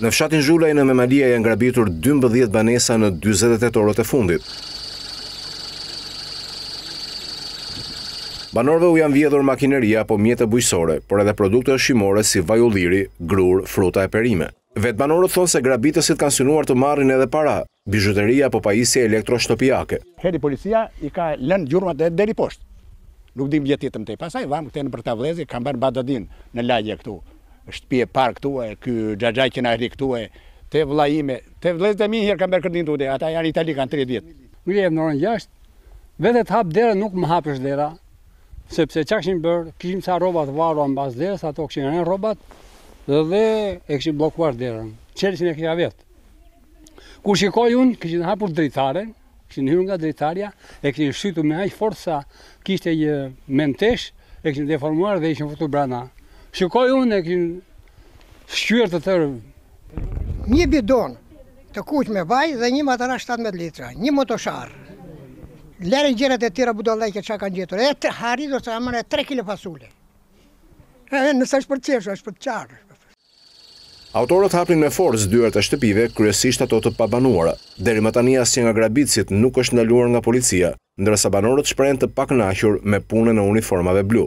Në fshatin Zhulaj në Memaliaj janë grabitur 12 banesa në 48 orët e fundit. Banorëve u janë vjedhur makineria apo mjete bujqësore, por edhe produkte ushqimore si vaj ulliri, grurë, fruta e perime. Vetë banorët thonë se grabitësit kanë synuar të marrin edhe para, bizhuteri apo pajisje elektroshtëpiake. Erdhi policia i ka lënë gjurmat e deri poshtë. Nuk dimë gjë tjetër më tej. Pastaj vamë këtej nëpër këta vëllezër, kanë bërë batërdinë në lagje këtu. shtëpi e parë këtu e ky xhaxhaj që na rri këtu e te vëllai ime, te vëllezërit e mi, lere kanë bërë kërdinë këtu, ata janë Itali kanë 30 vjet. Ngrihem në orën 6, vete të hap derën nuk më hapej dera, sepse çka kishin bërë, kishim ca rroba të varura mbas derës, ato kishin rënë rrobat dhe dhe e kishin bllokuar derën. Çelësin e kisha vetë. Kur shikoj unë, kishin hapur dritaren, Kishin hyrë nga dritarja, e kishin shtyrë me aq forcë sa kishte një mentesh, e kishin deformuar dhe ishin futur brenda. Shikoj unë, e kishin shqyër të tërë. Një bidon të kuq me vaj dhe një matara 17 litra, një motosharrë. Lëre gjërat e tjera budallallëqe që kanë gjetur, e të arrijë tamam e 3 kilo fasule. S'është për të qeshur, është për të qarë. Autorët hapnin me forcë dyert e shtëpive, kryesisht ato të pabanuara. Deri më tani asnjë nga grabitësit nuk është ndaluar nga policia, ndërsa banorët shprehen të pakënaqur me punën e uniformave blu.